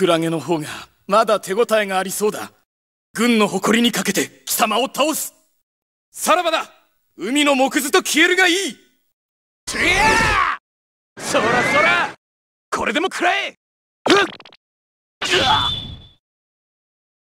クラゲの方がまだ手応えがありそうだ。軍の誇りにかけて貴様を倒す。さらばだ。海の木図と消えるがいい。そらそらこれでも食らえ!うっ